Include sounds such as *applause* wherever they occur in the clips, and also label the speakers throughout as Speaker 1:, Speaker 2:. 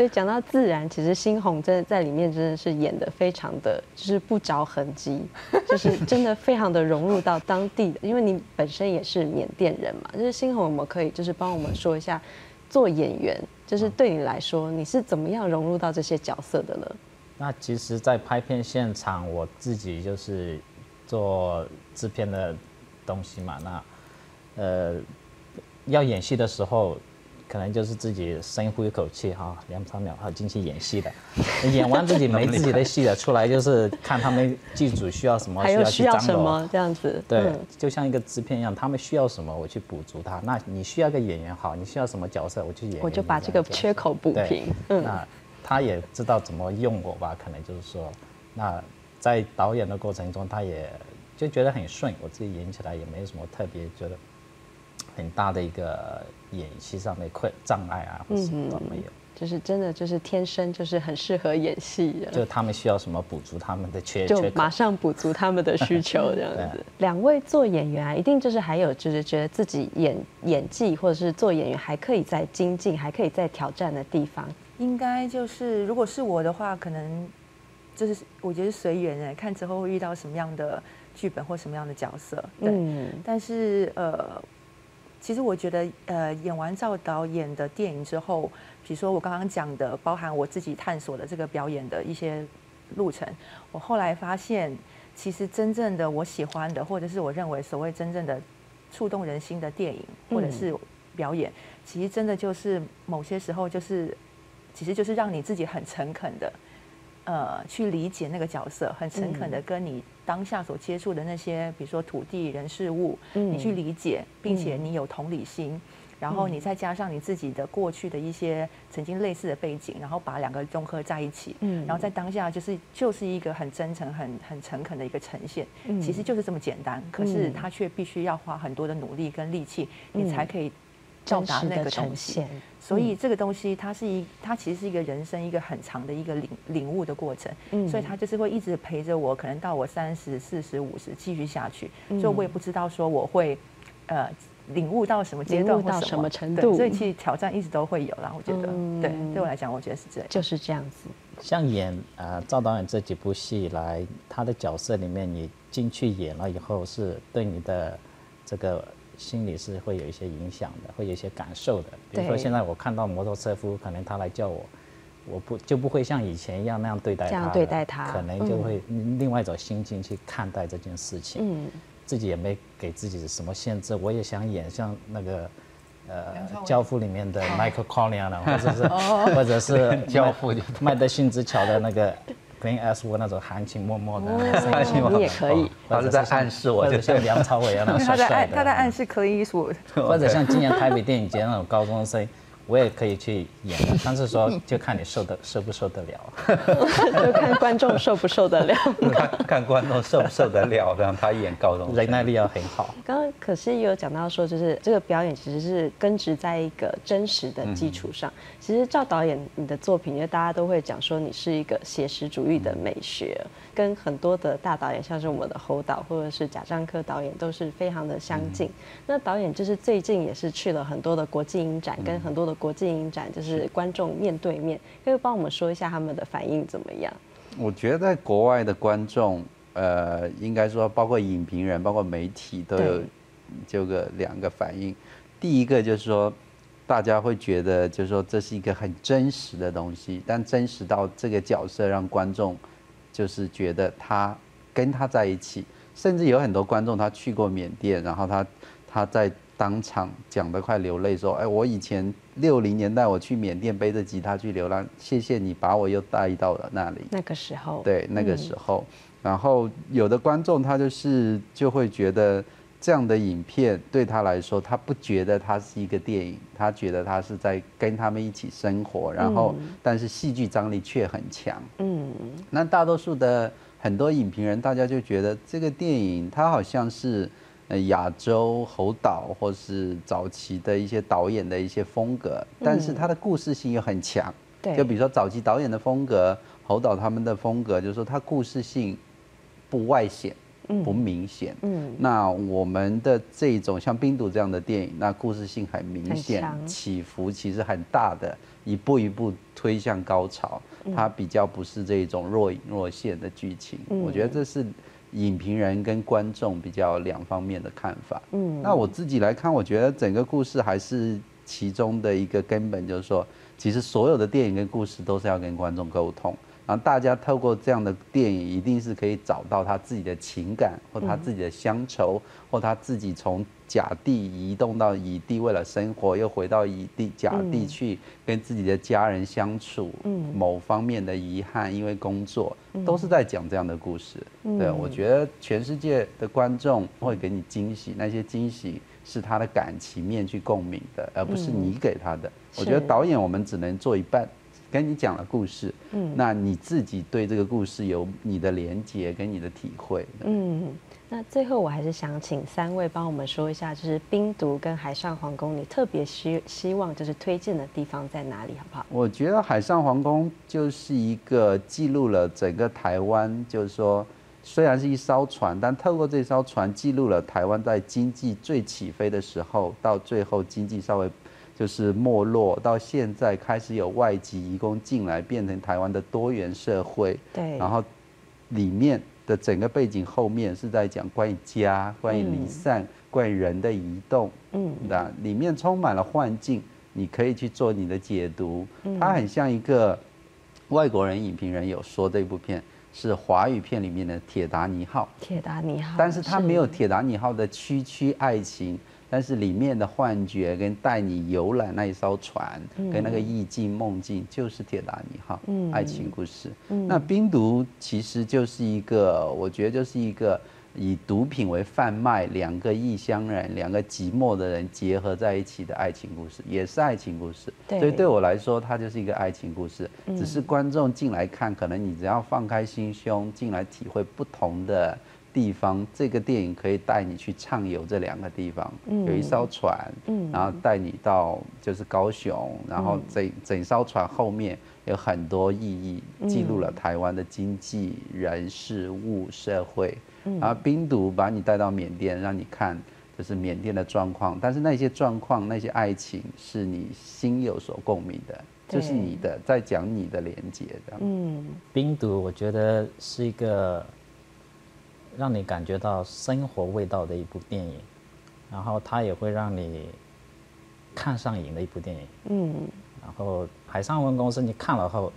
Speaker 1: 所以讲到自然，其实新红真的在里面真的是演的非常的，就是不着痕迹，就是真的非常的融入到当地的。因为你本身也是缅甸人嘛，就是新红，我们可以就是帮我们说一下，做演员，就是对你来说，你是怎么样融入到这些角色的呢？
Speaker 2: 那其实，在拍片现场，我自己就是做制片的东西嘛。那呃，要演戏的时候。可能就是自己深呼一口气哈，两三秒，好进去演戏的。*laughs* 演完自己没自己的戏了，出来就是看他们剧组需要什么，
Speaker 1: 还有需要什么这样子。
Speaker 2: 对，就像一个制片一样，他们需要什么我去补足他。那你需要个演员好，你需要什么角色我去演。
Speaker 1: 我就把这个缺口补平。
Speaker 2: 嗯。那他也知道怎么用我吧？可能就是说，那在导演的过程中，他也就觉得很顺，我自己演起来也没有什么特别觉得。很大的一个演戏上的困障碍啊，或什么都没有，
Speaker 1: 就是真的就是天生就是很适合演戏
Speaker 2: 的。就他们需要什么补足他们的缺，
Speaker 1: 就马上补足他们的需求 *laughs* 这样子。两位做演员啊，一定就是还有就是觉得自己演演技或者是做演员还可以再精进，还可以再挑战的地方。
Speaker 3: 应该就是如果是我的话，可能就是我觉得随缘哎，看之后会遇到什么样的剧本或什么样的角色。嗯，但是呃。其实我觉得，呃，演完赵导演的电影之后，比如说我刚刚讲的，包含我自己探索的这个表演的一些路程，我后来发现，其实真正的我喜欢的，或者是我认为所谓真正的触动人心的电影，或者是表演，其实真的就是某些时候就是，其实就是让你自己很诚恳的。呃，去理解那个角色，很诚恳的跟你当下所接触的那些，比如说土地、人、事物，你去理解，并且你有同理心，然后你再加上你自己的过去的一些曾经类似的背景，然后把两个综合在一起，嗯，然后在当下就是就是一个很真诚、很很诚恳的一个呈现，其实就是这么简单，可是他却必须要花很多的努力跟力气，你才可以。
Speaker 1: 到达那个呈现，
Speaker 3: 所以这个东西它是一，它其实是一个人生一个很长的一个领领悟的过程，嗯，所以它就是会一直陪着我，可能到我三十四十五十继续下去，所以我也不知道说我会，呃，领悟到什么阶段
Speaker 1: 或什么程度，
Speaker 3: 所以其实挑战一直都会有啦，我觉得，对，对我来讲，我觉得是这样，
Speaker 1: 就是这样子。
Speaker 2: 像演呃赵导演这几部戏来，他的角色里面你进去演了以后，是对你的这个。心里是会有一些影响的，会有一些感受的。比如说现在我看到摩托车夫，可能他来叫我，我不就不会像以前一样那样对待他，
Speaker 1: 这样对待他，
Speaker 2: 可能就会另外一种心境去看待这件事情。嗯，自己也没给自己什么限制，我也想演像那个呃《教父》里面的 *laughs* Michael Corleone 或者是或者是 *laughs*《
Speaker 4: 教父》
Speaker 2: 麦德逊之桥的那个。跟 S 五那种含情脉脉的，
Speaker 1: 你也可以，
Speaker 4: 他是在暗示我，
Speaker 2: 就像梁朝伟一样那帅 *laughs* 帅的，
Speaker 3: 他在暗示可以说，*laughs*
Speaker 2: 或者像今年台北电影节那种高中生。我也可以去演，但是说 *laughs* 就看你受得受不受得了，
Speaker 1: 就看观众受不受得了，*laughs*
Speaker 4: 看看观众受不受得了，让他演高中
Speaker 2: 忍耐力要很好。
Speaker 1: 刚刚可是也有讲到说，就是这个表演其实是根植在一个真实的基础上。其实赵导演你的作品，因为大家都会讲说你是一个写实主义的美学。跟很多的大导演，像是我们的侯导或者是贾樟柯导演，都是非常的相近。那导演就是最近也是去了很多的国际影展，跟很多的国际影展，就是观众面对面，可以帮我们说一下他们的反应怎么样？
Speaker 5: 我觉得在国外的观众，呃，应该说包括影评人、包括媒体都有这个两个反应。第一个就是说，大家会觉得就是说这是一个很真实的东西，但真实到这个角色让观众。就是觉得他跟他在一起，甚至有很多观众他去过缅甸，然后他他在当场讲得快流泪，说：“哎，我以前六零年代我去缅甸背着吉他去流浪，谢谢你把我又带到了那里。”
Speaker 1: 那个时候，
Speaker 5: 对那个时候，然后有的观众他就是就会觉得。这样的影片对他来说，他不觉得它是一个电影，他觉得他是在跟他们一起生活，然后但是戏剧张力却很强。嗯，那大多数的很多影评人，大家就觉得这个电影它好像是呃亚洲猴岛或是早期的一些导演的一些风格，但是它的故事性又很强。
Speaker 1: 对，
Speaker 5: 就比如说早期导演的风格，侯导他们的风格，就是说它故事性不外显。不明显。嗯，那我们的这种像《冰毒》这样的电影，那故事性很明显，起伏其实很大的，一步一步推向高潮。它比较不是这种若隐若现的剧情。我觉得这是影评人跟观众比较两方面的看法。嗯，那我自己来看，我觉得整个故事还是其中的一个根本，就是说，其实所有的电影跟故事都是要跟观众沟通。然后大家透过这样的电影，一定是可以找到他自己的情感，或他自己的乡愁，或他自己从甲地移动到乙地，为了生活又回到乙地甲地去跟自己的家人相处，某方面的遗憾，因为工作，都是在讲这样的故事。对，我觉得全世界的观众会给你惊喜，那些惊喜是他的感情面去共鸣的，而不是你给他的。我觉得导演我们只能做一半。跟你讲了故事，嗯，那你自己对这个故事有你的连接跟你的体会，
Speaker 1: 嗯，那最后我还是想请三位帮我们说一下，就是冰毒跟海上皇宫，你特别希希望就是推荐的地方在哪里，好不好？
Speaker 5: 我觉得海上皇宫就是一个记录了整个台湾，就是说虽然是一艘船，但透过这艘船记录了台湾在经济最起飞的时候，到最后经济稍微。就是没落到现在开始有外籍移工进来，变成台湾的多元社会。
Speaker 1: 对。
Speaker 5: 然后里面的整个背景后面是在讲关于家、关于离散、关于人的移动。嗯。那里面充满了幻境，你可以去做你的解读。嗯。它很像一个外国人影评人有说这部片是华语片里面的《铁达尼号》。
Speaker 1: 铁达尼号。
Speaker 5: 但是它没有《铁达尼号》的区区爱情。但是里面的幻觉跟带你游览那一艘船，跟那个意境梦境，就是铁达尼号爱情故事。那冰毒其实就是一个，我觉得就是一个以毒品为贩卖，两个异乡人，两个寂寞的人结合在一起的爱情故事，也是爱情故事。所以对我来说，它就是一个爱情故事。只是观众进来看，可能你只要放开心胸进来体会不同的。地方，这个电影可以带你去畅游这两个地方，有一艘船，然后带你到就是高雄，然后整整艘船后面有很多意义，记录了台湾的经济、人、事物、社会。然后冰毒把你带到缅甸，让你看就是缅甸的状况，但是那些状况、那些爱情是你心有所共鸣的，就是你的在讲你的连接的。嗯，
Speaker 2: 冰毒我觉得是一个。让你感觉到生活味道的一部电影，然后它也会让你看上瘾的一部电影。嗯。然后《海上文公司》你看了后，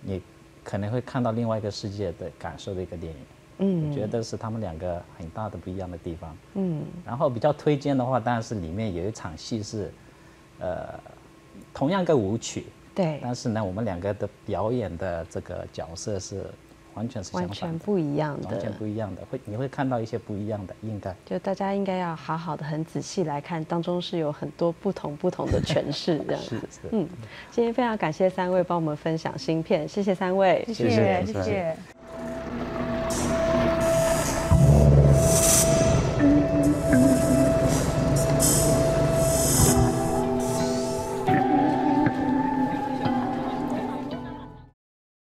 Speaker 2: 你可能会看到另外一个世界的感受的一个电影。嗯。我觉得是他们两个很大的不一样的地方。嗯。然后比较推荐的话，当然是里面有一场戏是，呃，同样个舞曲。
Speaker 1: 对。
Speaker 2: 但是呢，我们两个的表演的这个角色是。完全是完
Speaker 1: 全不一样的，
Speaker 2: 完全不一样的，会你会看到一些不一样的，应该。
Speaker 1: 就大家应该要好好的、很仔细来看，当中是有很多不同不同的诠释这样子。*laughs* 嗯，今天非常感谢三位帮我们分享芯片，谢谢三位，
Speaker 3: 谢谢。谢谢。